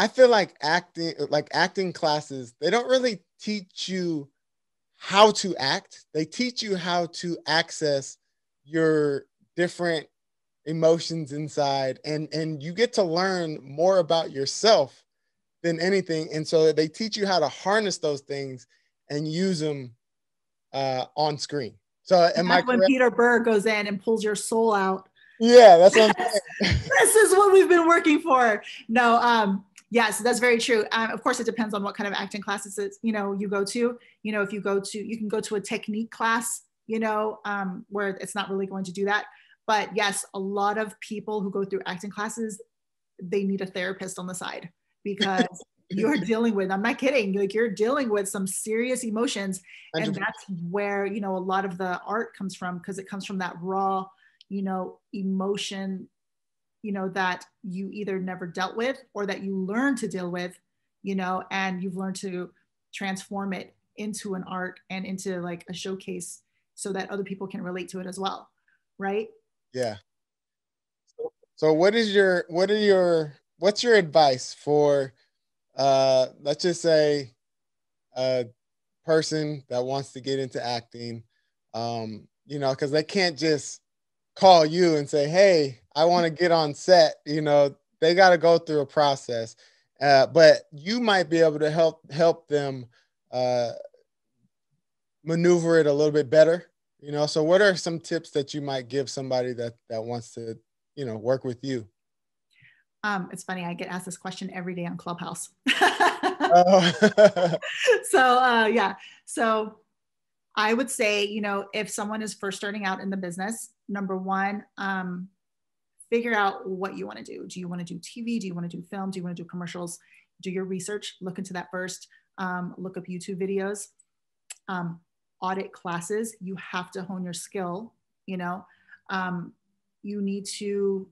I feel like acting like acting classes they don't really teach you how to act. They teach you how to access your different emotions inside and and you get to learn more about yourself than anything. And so they teach you how to harness those things and use them uh, on screen. So am I when Peter Berg goes in and pulls your soul out. Yeah that's what this is what we've been working for. No um yes that's very true. Um, of course it depends on what kind of acting classes it's, you know you go to. You know if you go to you can go to a technique class you know um, where it's not really going to do that. But yes, a lot of people who go through acting classes, they need a therapist on the side because you're dealing with, I'm not kidding, like you're dealing with some serious emotions. And that's where, you know, a lot of the art comes from because it comes from that raw, you know, emotion, you know, that you either never dealt with or that you learn to deal with, you know, and you've learned to transform it into an art and into like a showcase so that other people can relate to it as well. Right. Yeah. So, so what is your what are your what's your advice for uh let's just say a person that wants to get into acting, um, you know, because they can't just call you and say, "Hey, I want to get on set." You know, they got to go through a process. Uh, but you might be able to help help them uh, maneuver it a little bit better. You know, so what are some tips that you might give somebody that that wants to, you know, work with you? Um, it's funny, I get asked this question every day on Clubhouse. oh. so uh, yeah, so I would say, you know, if someone is first starting out in the business, number one, um, figure out what you want to do. Do you want to do TV? Do you want to do film? Do you want to do commercials? Do your research, look into that first, um, look up YouTube videos, um, audit classes. You have to hone your skill, you know. Um, you need to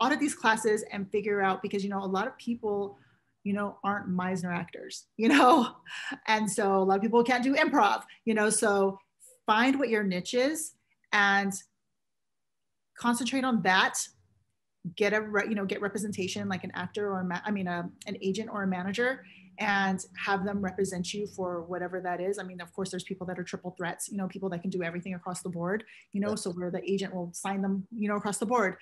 audit these classes and figure out because you know a lot of people you know aren't meisner actors you know and so a lot of people can't do improv you know so find what your niche is and concentrate on that get a you know get representation like an actor or I mean a, an agent or a manager and have them represent you for whatever that is. I mean, of course, there's people that are triple threats, you know, people that can do everything across the board, you know, so where the agent will sign them, you know, across the board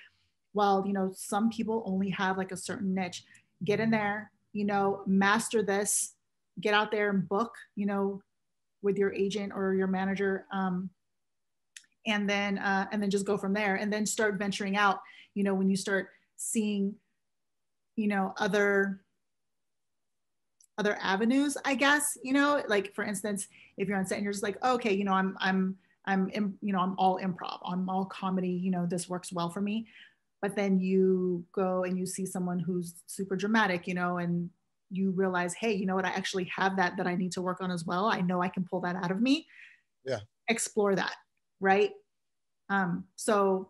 well, you know, some people only have like a certain niche. Get in there, you know, master this, get out there and book, you know, with your agent or your manager. Um, and then uh, and then just go from there and then start venturing out you know when you start seeing you know other other avenues i guess you know like for instance if you're on set and you're just like okay you know i'm i'm i'm you know i'm all improv i'm all comedy you know this works well for me. But then you go and you see someone who's super dramatic you know and you realize hey you know what? I actually have that that i need to work on as well. I know i can pull that out of me. Yeah. Explore that right um so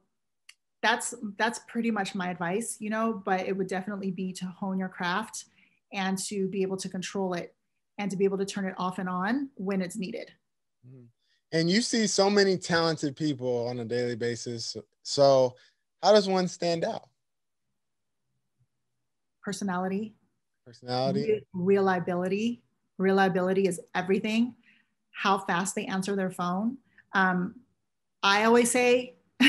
that's that's pretty much my advice you know but it would definitely be to hone your craft and to be able to control it and to be able to turn it off and on when it's needed mm-hmm. and you see so many talented people on a daily basis so how does one stand out? Personality. Personality. reliability. Reliability is everything. How fast they answer their phone. Um, I always say,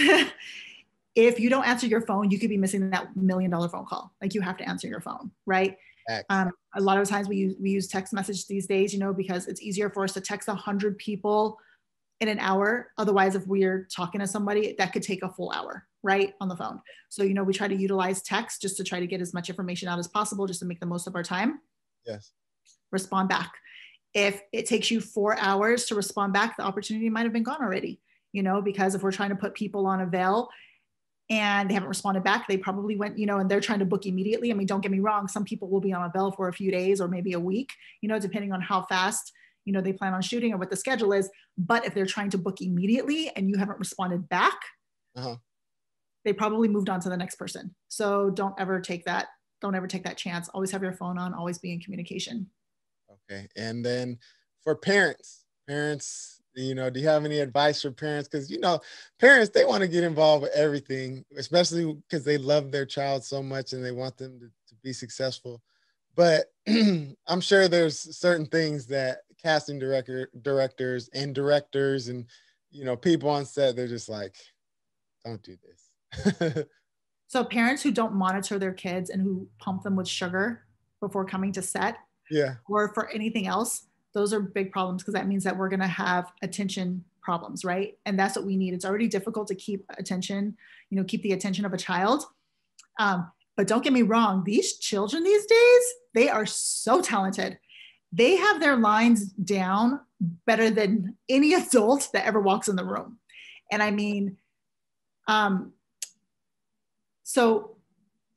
if you don't answer your phone, you could be missing that million dollar phone call. Like you have to answer your phone, right? Um, a lot of times we use, we use text message these days, you know, because it's easier for us to text a hundred people in an hour. Otherwise, if we're talking to somebody, that could take a full hour, right on the phone so you know we try to utilize text just to try to get as much information out as possible just to make the most of our time yes respond back if it takes you four hours to respond back the opportunity might have been gone already you know because if we're trying to put people on avail and they haven't responded back they probably went you know and they're trying to book immediately i mean don't get me wrong some people will be on avail for a few days or maybe a week you know depending on how fast you know they plan on shooting or what the schedule is but if they're trying to book immediately and you haven't responded back uh-huh they probably moved on to the next person. So don't ever take that, don't ever take that chance. Always have your phone on, always be in communication. Okay. And then for parents, parents, you know, do you have any advice for parents? Because you know, parents they want to get involved with everything, especially because they love their child so much and they want them to, to be successful. But I'm sure there's certain things that casting director directors and directors and you know people on set they're just like, don't do this so parents who don't monitor their kids and who pump them with sugar before coming to set yeah or for anything else those are big problems because that means that we're going to have attention problems right? And that's what we need. It's already difficult to keep attention you know keep the attention of a child. Um, but don't get me wrong these children these days they are so talented. They have their lines down better than any adult that ever walks in the room. And i mean um, so,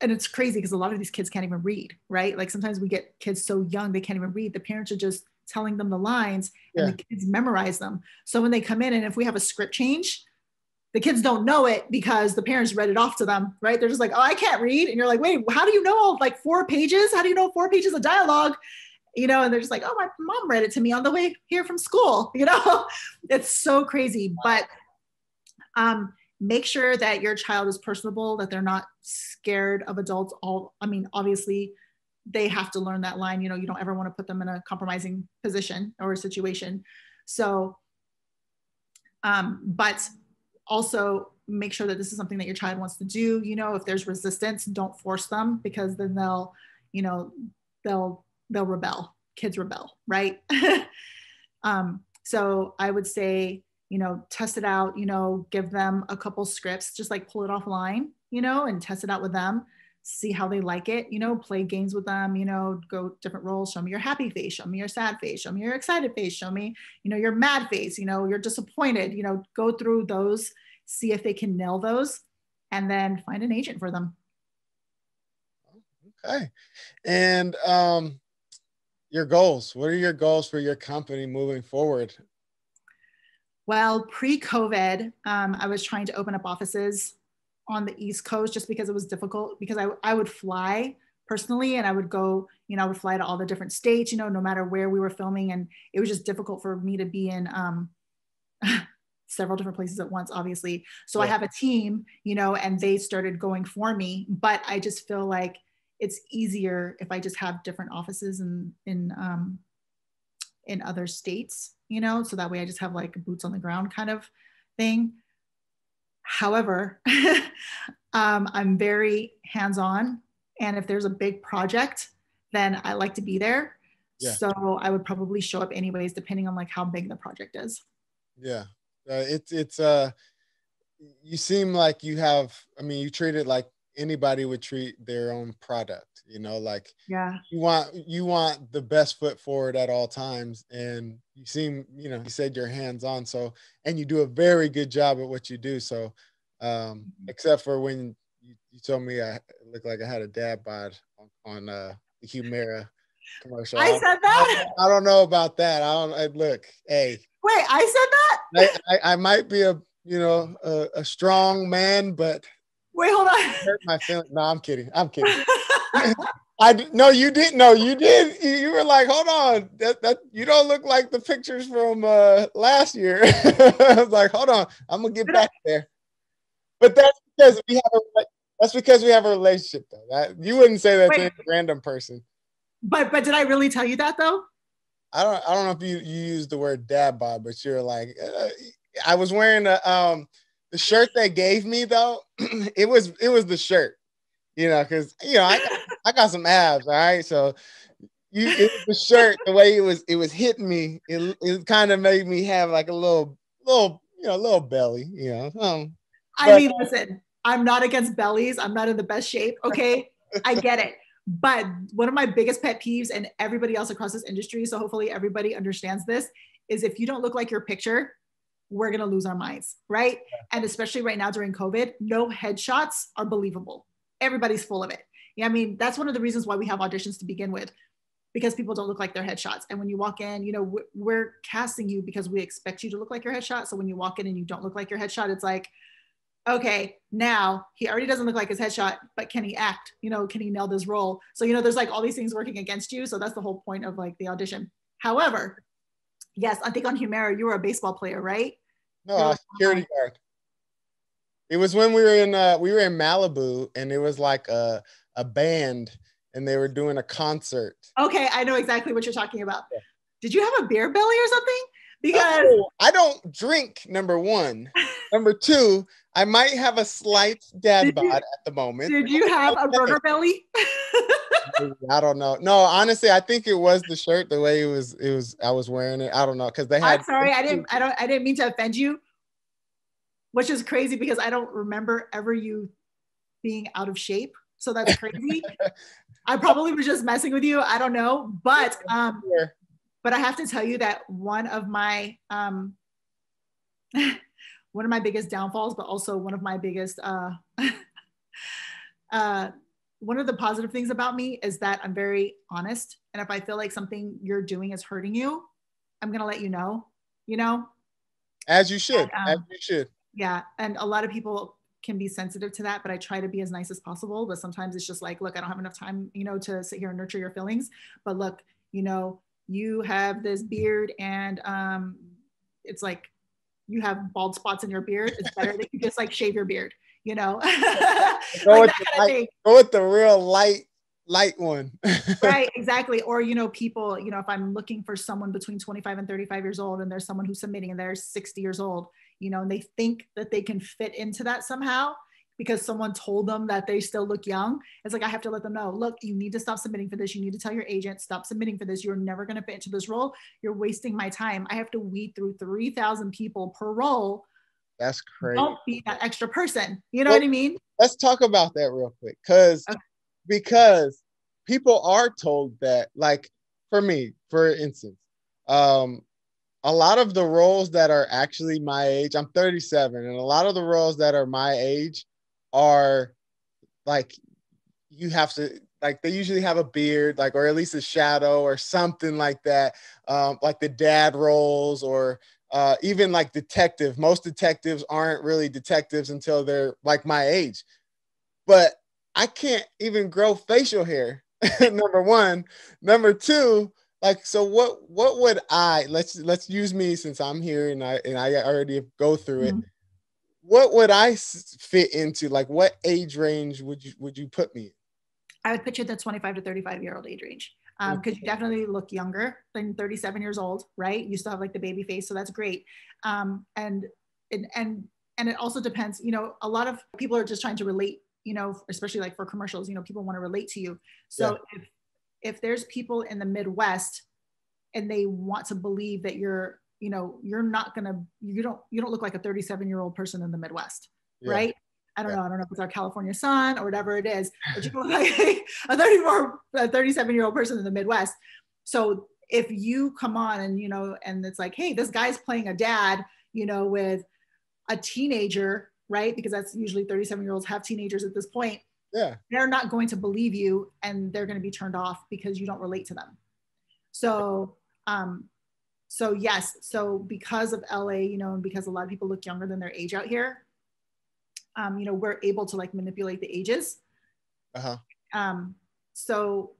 and it's crazy because a lot of these kids can't even read, right? Like sometimes we get kids so young they can't even read. The parents are just telling them the lines and the kids memorize them. So when they come in and if we have a script change, the kids don't know it because the parents read it off to them, right? They're just like, oh, I can't read. And you're like, wait, how do you know all like four pages? How do you know four pages of dialogue? You know, and they're just like, oh, my mom read it to me on the way here from school. You know, it's so crazy. But um, make sure that your child is personable that they're not scared of adults all i mean obviously they have to learn that line. You know, you don't ever want to put them in a compromising position or situation. So, um, but also make sure that this is something that your child wants to do. You know, if there's resistance, don't force them because then they'll, you know, they'll they'll rebel. Kids rebel, right? um, so I would say, you know, test it out. You know, give them a couple scripts, just like pull it offline, you know, and test it out with them see how they like it, you know, play games with them, you know, go different roles. Show me your happy face, show me your sad face, show me your excited face, show me, you know, your mad face, you know, you're disappointed, you know, go through those, see if they can nail those, and then find an agent for them. Okay. And um, your goals, what are your goals for your company moving forward? Well, pre COVID, um, I was trying to open up offices on the East Coast just because it was difficult because I, I would fly personally and I would go, you know, I would fly to all the different states, you know, no matter where we were filming. And it was just difficult for me to be in um, several different places at once, obviously. So yeah. I have a team, you know, and they started going for me. But I just feel like it's easier if I just have different offices in in um, in other states, you know, so that way I just have like boots on the ground kind of thing. However, um, I'm very hands on. And if there's a big project, then I like to be there. Yeah. So I would probably show up anyways, depending on like how big the project is. Yeah. Uh, it's, it's, uh, you seem like you have, I mean, you treat it like anybody would treat their own product you know like yeah. you want you want the best foot forward at all times and you seem you know you said you're hands on so and you do a very good job at what you do so um mm-hmm. except for when you, you told me i looked like i had a dad bod on, on uh the humira commercial. I said that! I, I, don't know about that. I don't I, look hey. Wait i said that? I, I, I might be a you know a, a strong man but Wait, hold on. Hurt my feelings. No, I'm kidding. I'm kidding. I no, you didn't. No, you did. You were like, hold on, that, that you don't look like the pictures from uh, last year. I was like, hold on, I'm gonna get back there. But that's because we have a that's because we have a relationship though. That you wouldn't say that Wait, to a random person. But but did I really tell you that though? I don't I don't know if you you used the word dad bod, but you're like uh, I was wearing a um the shirt they gave me though, it was it was the shirt, you know, because you know I got, I got some abs, all right. So you it was the shirt, the way it was it was hitting me, it, it kind of made me have like a little little you know little belly, you know. Um, I mean, listen, I'm not against bellies. I'm not in the best shape. Okay, I get it. But one of my biggest pet peeves, and everybody else across this industry, so hopefully everybody understands this, is if you don't look like your picture, we're going to lose our minds, right? And especially right now during COVID, no headshots are believable. Everybody's full of it. Yeah, I mean, that's one of the reasons why we have auditions to begin with, because people don't look like their headshots. And when you walk in, you know, we're casting you because we expect you to look like your headshot. So when you walk in and you don't look like your headshot, it's like, okay, now he already doesn't look like his headshot, but can he act? You know, can he nail this role? So, you know, there's like all these things working against you. So that's the whole point of like the audition. However, yes, I think on Humira, you were a baseball player, right? No, a security guard. It was when we were in uh, we were in Malibu, and it was like a a band, and they were doing a concert. Okay, I know exactly what you're talking about. Yeah. Did you have a beer belly or something? Because oh, I don't drink. Number one. number two, I might have a slight dad bod at the moment. Did you have a burger belly? I don't know. No, honestly, I think it was the shirt, the way it was. It was. I was wearing it. I don't know because they had. I'm sorry, I didn't. I don't. I didn't mean to offend you. Which is crazy because I don't remember ever you being out of shape. So that's crazy. I probably was just messing with you. I don't know, but um, but I have to tell you that one of my um, one of my biggest downfalls, but also one of my biggest uh, uh one of the positive things about me is that I'm very honest. And if I feel like something you're doing is hurting you, I'm going to let you know, you know? As you should. And, um, as you should. Yeah. And a lot of people can be sensitive to that, but I try to be as nice as possible. But sometimes it's just like, look, I don't have enough time, you know, to sit here and nurture your feelings. But look, you know, you have this beard and um, it's like you have bald spots in your beard. It's better that you just like shave your beard you know. go, with the light, go with the real light light one. right, exactly. Or, you know, people, you know, if I'm looking for someone between 25 and 35 years old and there's someone who's submitting and they're 60 years old, you know, and they think that they can fit into that somehow because someone told them that they still look young. It's like I have to let them know, look, you need to stop submitting for this. You need to tell your agent, stop submitting for this. You're never going to fit into this role. You're wasting my time. I have to weed through 3,000 people per role. That's crazy. Don't be that extra person. You know what I mean? Let's talk about that real quick. Cause okay because people are told that, like for me, for instance, um, a lot of the roles that are actually my age, I'm 37, and a lot of the roles that are my age are like you have to like they usually have a beard like or at least a shadow or something like that um, like the dad roles or uh, even like detective most detectives aren't really detectives until they're like my age but I can't even grow facial hair. number one. Number two, like so what what would I let's let's use me since I'm here and I and I already go through it. Mm-hmm. What would I fit into? Like what age range would you would you put me in? I would put you at the 25 to 35 year old age range because um, you definitely look younger than 37 years old, right? You still have like the baby face, so that's great. Um, and and and and it also depends. You know, a lot of people are just trying to relate you know, especially like for commercials, you know, people want to relate to you. So yeah. if if there's people in the Midwest and they want to believe that you're, you know, you're not gonna, you don't, you don't look like a 37 year old person in the Midwest, yeah. right? I don't yeah. know. I don't know if it's our California sun or whatever it is, but you look like a 34, a 37 year old person in the Midwest. So if you come on and, you know, and it's like, hey, this guy's playing a dad, you know, with a teenager right? Because that's usually 37 year olds have teenagers at this point. Yeah. They're not going to believe you and they're going to be turned off because you don't relate to them. So, um, so yes, so because of LA, you know, and because a lot of people look younger than their age out here, um, you know, we're able to like manipulate the ages. Uh-huh. Um, so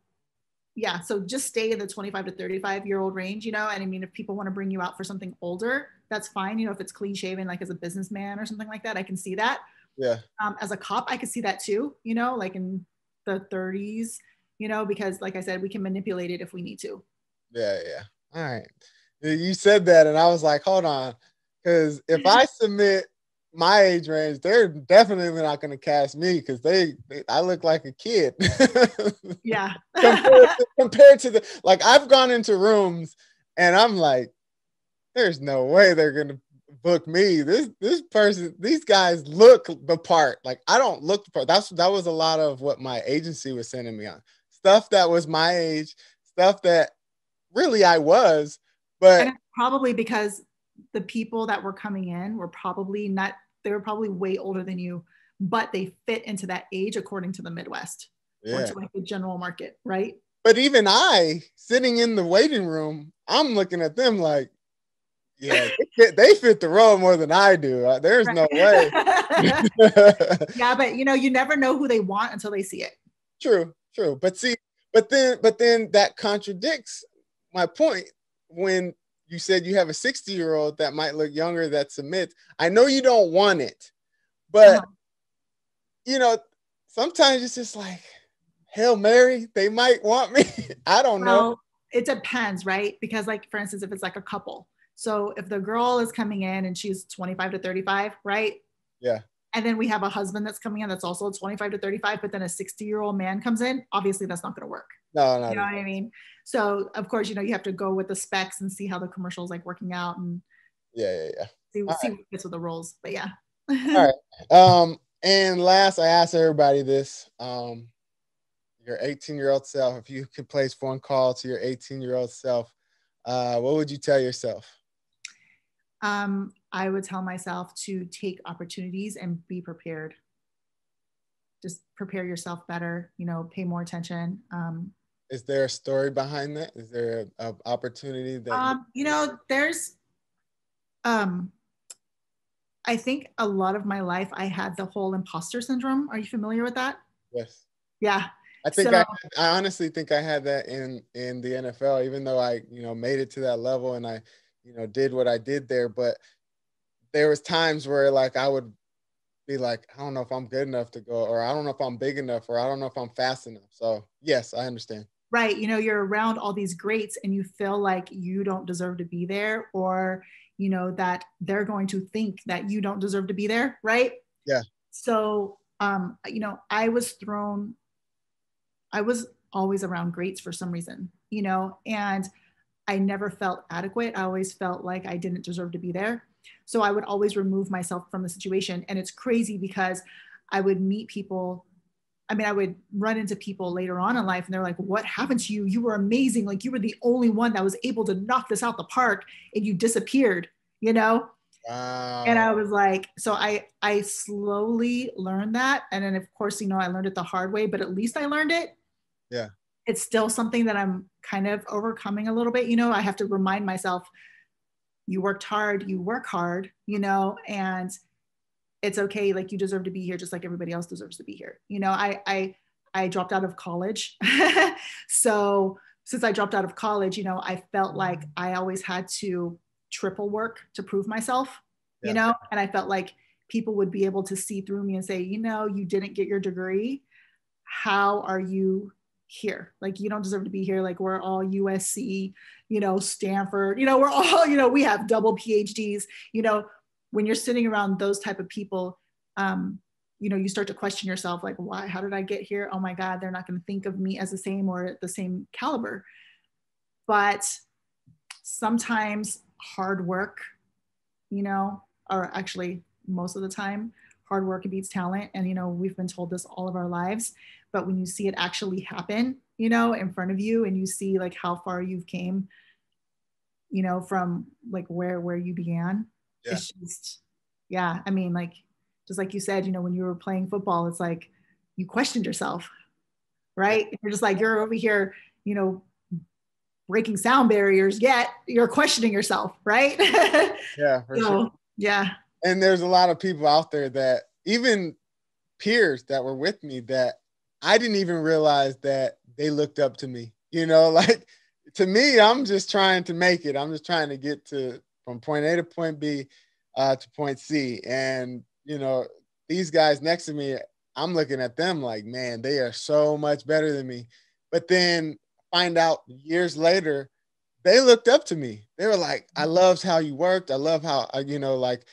yeah, so just stay in the 25 to 35 year old range, you know, and I mean, if people want to bring you out for something older, that's fine. You know, if it's clean shaven, like as a businessman or something like that, I can see that. Yeah. Um, as a cop, I could see that too, you know, like in the 30s, you know, because like I said, we can manipulate it if we need to. Yeah, yeah. All right. You said that, and I was like, hold on. Because if I submit my age range, they're definitely not going to cast me because they, they, I look like a kid. yeah. compared, to, compared to the, like, I've gone into rooms and I'm like, there's no way they're gonna book me. This this person, these guys look the part. Like I don't look the part. That's that was a lot of what my agency was sending me on. Stuff that was my age, stuff that really I was, but probably because the people that were coming in were probably not they were probably way older than you, but they fit into that age according to the Midwest yeah. or to like the general market, right? But even I, sitting in the waiting room, I'm looking at them like, yeah, they fit, they fit, the role more than I do. Uh, there's right. no way. yeah, but you know, you never know who they want until they see it. True, true. But see, but then, but then that contradicts my point when you said you have a 60 year old that might look younger that submits. I know you don't want it, but uh-huh. you know, sometimes it's just like, Hail Mary, they might want me. I don't well, know. It depends, right? Because, like, for instance, if it's like a couple, so if the girl is coming in and she's 25 to 35, right? Yeah. And then we have a husband that's coming in that's also 25 to 35, but then a 60 year old man comes in. Obviously, that's not going to work. No, no. You know what I mean? So of course, you know, you have to go with the specs and see how the commercial is like working out and yeah, yeah, yeah. See, All see right. what fits with the roles. But yeah. All right. Um, and last, I asked everybody this. Um, your 18 year old self, if you could place one call to your 18 year old self, uh, what would you tell yourself? um, I would tell myself to take opportunities and be prepared. Just prepare yourself better, you know, pay more attention. Um, Is there a story behind that? Is there an opportunity that? Um, you know, there's, um, I think a lot of my life I had the whole imposter syndrome. Are you familiar with that? Yes. Yeah. I think so, I, I honestly think I had that in in the NFL, even though I you know made it to that level and I you know did what I did there, but there was times where like I would be like, I don't know if I'm good enough to go, or I don't know if I'm big enough, or I don't know if I'm fast enough. So yes, I understand. Right. You know, you're around all these greats and you feel like you don't deserve to be there, or, you know, that they're going to think that you don't deserve to be there. Right. Yeah. So, um, you know, I was thrown, I was always around greats for some reason, you know, and I never felt adequate. I always felt like I didn't deserve to be there. So I would always remove myself from the situation. And it's crazy because I would meet people. I mean, I would run into people later on in life and they're like, What happened to you? You were amazing. Like, you were the only one that was able to knock this out the park and you disappeared, you know? Wow. And I was like, so I I slowly learned that. And then of course, you know, I learned it the hard way, but at least I learned it. Yeah. It's still something that I'm kind of overcoming a little bit. You know, I have to remind myself you worked hard, you work hard, you know, and it's okay. Like you deserve to be here just like everybody else deserves to be here. You know, I I I dropped out of college. so since I dropped out of college, you know, I felt mm-hmm. like I always had to triple work to prove myself, yeah. you know, and I felt like people would be able to see through me and say, you know, you didn't get your degree. How are you here? Like, you don't deserve to be here. Like, we're all USC, you know, Stanford, you know, we're all, you know, we have double PhDs, you know, when you're sitting around those type of people, um, you know, you start to question yourself, like, why, how did I get here? Oh my God, they're not going to think of me as the same or the same caliber. But sometimes hard work, you know, or actually most of the time, hard work beats talent. And, you know, we've been told this all of our lives, but when you see it actually happen, you know, in front of you and you see like how far you've came, you know, from like where, where you began, yeah. it's just, yeah. I mean, like, just like you said, you know, when you were playing football, it's like you questioned yourself, right? You're just like, you're over here, you know, breaking sound barriers yet you're questioning yourself right yeah so, sure. yeah and there's a lot of people out there that even peers that were with me that i didn't even realize that they looked up to me you know like to me i'm just trying to make it i'm just trying to get to from point a to point b uh, to point c and you know these guys next to me i'm looking at them like man they are so much better than me but then find out years later, they looked up to me. They were like, I loved how you worked. I love how, uh, you know, like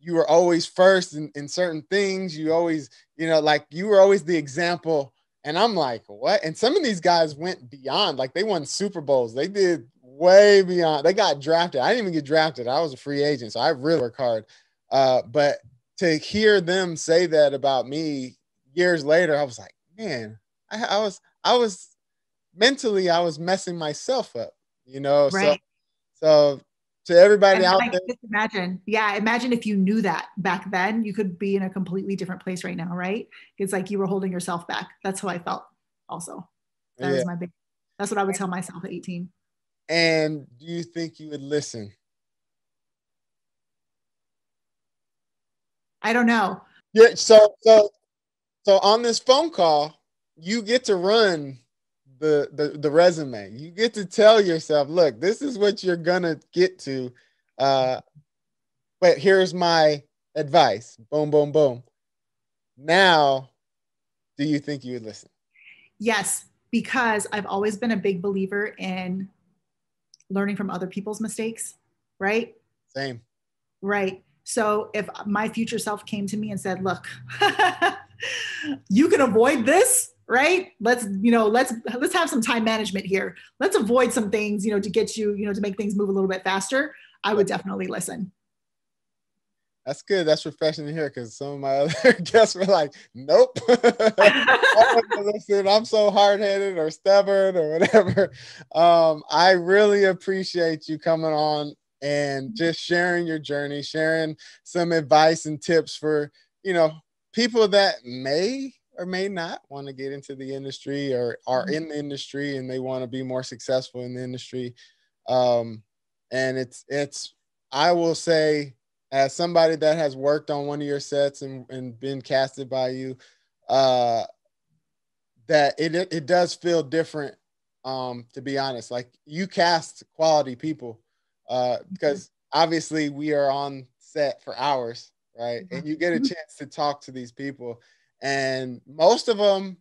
you were always first in, in certain things. You always, you know, like you were always the example. And I'm like, what? And some of these guys went beyond, like they won Super Bowls. They did way beyond. They got drafted. I didn't even get drafted. I was a free agent. So I really work hard. Uh, but to hear them say that about me years later, I was like, man, I, I was, I was mentally I was messing myself up, you know. Right. So, so to everybody out there, imagine, yeah, imagine if you knew that back then, you could be in a completely different place right now, right? It's like you were holding yourself back. That's how I felt. Also, that yeah. was my big. That's what I would tell myself at 18. And do you think you would listen? I don't know. Yeah. So so so on this phone call, you get to run the, the the resume. You get to tell yourself, look, this is what you're gonna get to. Uh, but here's my advice. Boom, boom, boom. Now, do you think you would listen? Yes, because I've always been a big believer in learning from other people's mistakes, right? Same. Right. So if my future self came to me and said, look, you can avoid this right let's you know let's let's have some time management here let's avoid some things you know to get you you know to make things move a little bit faster i would definitely listen that's good that's refreshing to hear because some of my other guests were like nope listen i'm so hard-headed or stubborn or whatever um, i really appreciate you coming on and just sharing your journey sharing some advice and tips for you know people that may or may not want to get into the industry or are mm-hmm. in the industry and they want to be more successful in the industry. Um, and it's it's I will say as somebody that has worked on one of your sets and, and been casted by you, uh, that it it does feel different. Um, to be honest, like you cast quality people, uh, because mm-hmm. obviously we are on set for hours right? And you get a chance to talk to these people, and most of them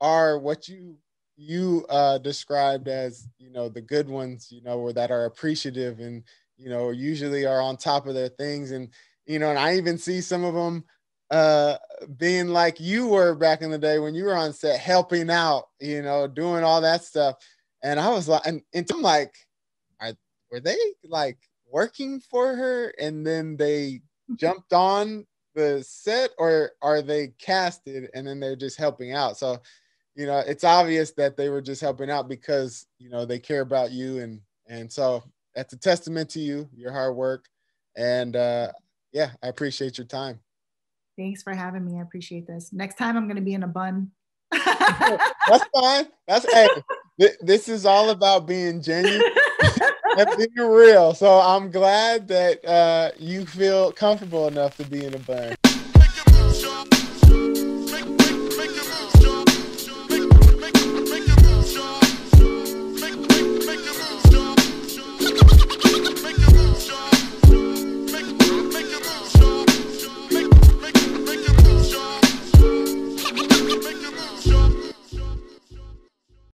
are what you you uh, described as you know the good ones, you know, or that are appreciative and you know usually are on top of their things, and you know, and I even see some of them uh being like you were back in the day when you were on set helping out you know doing all that stuff. And i was like and, and i'm like are, were they like working for her and then they jumped on the set or are they casted and then they're just helping out? So you know it's obvious that they were just helping out because you know they care about you and and so that's a testament to you your hard work and uh yeah i appreciate your time Thanks for having me. I appreciate this. Next time I'm going to be in a bun. That's fine. That's hey, th- this is all about being genuine and being real. So I'm glad that uh, you feel comfortable enough to be in a bun.